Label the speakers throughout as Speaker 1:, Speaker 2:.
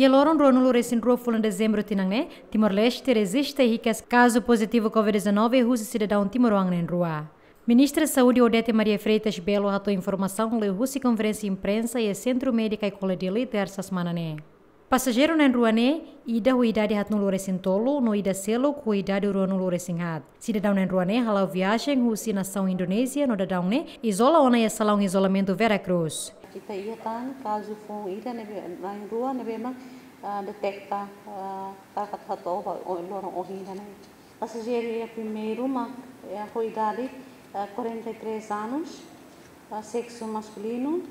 Speaker 1: E loron rua no Loresin Rua Fulan dezembro tinang né, Timor-Leste resiste riqueza caso positivo Covid-19 e russo cidadão Timor-Wang em rua. Ministra da Saúde Odete Maria Freitas Belo ratou informação le Rússia Conferência Imprensa e Centro Médico e Cola de terça semana né. Passageiro na rua né, ida o idade hat no Loresin Tolo, no ida selo com idade rua no Loresin hat. Cidadão na rua né, halau viagem Rússia nação Indonésia no dadão né, isola ona e salão isolamento Veracruz.
Speaker 2: Kita ia tan caso for ida na rua ne memang detecta takat hato lorong ohina né. Passageiro ia primeiro ma a idade 43 anos, sexo masculino,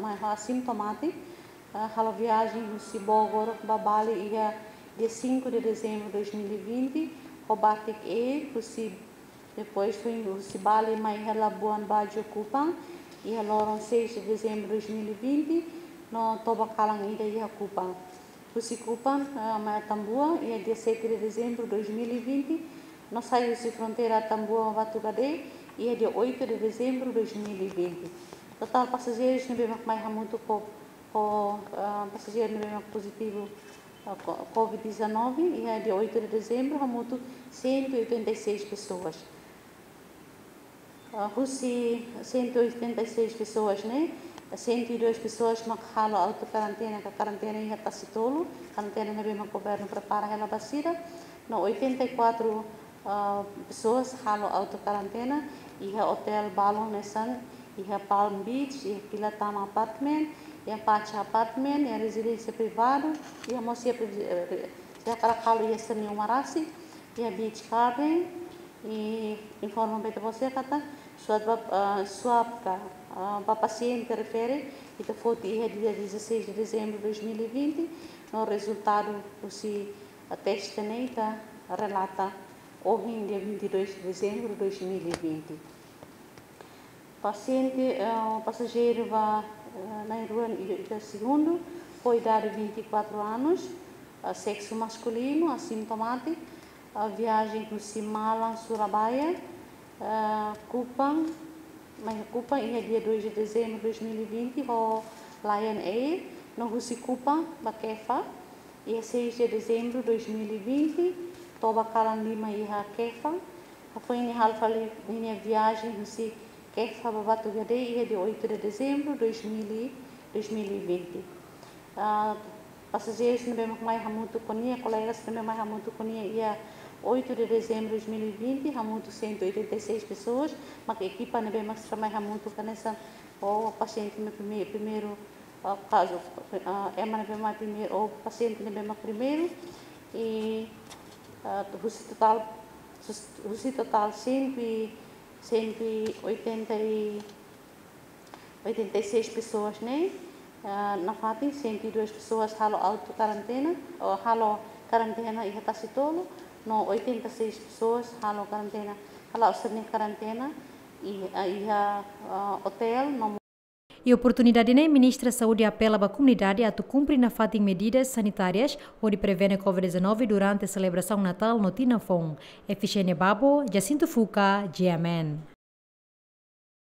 Speaker 2: mas assintomático, a viagem no Cibogor, Babali, ia dia 5 de dezembro de 2020, Robatic E, depois foi no Cibali, mas ela Buan Bajo Kupang, ia Loron 6 de dezembro de 2020, no Tobacalang Ida ia Kupang. Kusi Kupang, mas Tambua, ia dia 7 de dezembro de 2020, no saiu de fronteira Tambua, Vatugade, e é dia 8 de dezembro de 2020. Total passageiros não vemos mais muito com, com uh, passageiros não positivo uh, Covid-19 e dia 8 de dezembro há muito 186 pessoas. Russi 186 pessoas, né? 102 pessoas na halo auto quarentena, que a quarentena ia se tolo, quarentena não vemos o governo prepara ela vacina. No 84 uh, pessoas halo auto quarentena iha hotel balon nesan iha Palm Beach iha Pilatam apartment iha Pacha apartment iha residência privada iha mosia iha kalau iha seni umarasi iha Beach Garden e informa bem você kata uh, para paciente refere ita foto iha dia 16 de dezembro de 2020 no resultado o si teste neita relata Hoje, dia 22 de dezembro de 2020. Paciente, uh, passageiro vai uh, na rua do segundo, com idade de 24 anos, sexo masculino, assintomático, a viagem do Simala, Surabaya, Kupang, mas Kupang é dia 2 de dezembro de 2020, com Lion Air, no Rusi Kupang, Bakefa, e 6 de dezembro de 2020, toba kalan lima iha kefa foi em halfa minha viagem no kefa babatu gade iha de 8 de dezembro de 2020 uh, passageiros não bem mais hamutu conia colegas bem mais hamutu conia ia 8 de dezembro de 2020 hamutu 186 pessoas mas a equipa não bem mais mais hamutu canessa o paciente no primeiro primeiro caso é mas não bem mais primeiro o paciente não bem mais primeiro e Rusi total, Rusi total 186 pessoas, né? Na Fati, 102 pessoas halo auto quarentena, ou halo quarentena e retasitolo, no 86 pessoas halo quarentena, halo auserne quarentena e a hotel no
Speaker 1: e oportunidade nem ministra saúde apela à comunidade a cumprir na fatem medidas sanitárias onde prevene Covid-19 durante a celebração Natal no Tinafon. Efigênia Babo, Jacinto Fuca, GMN.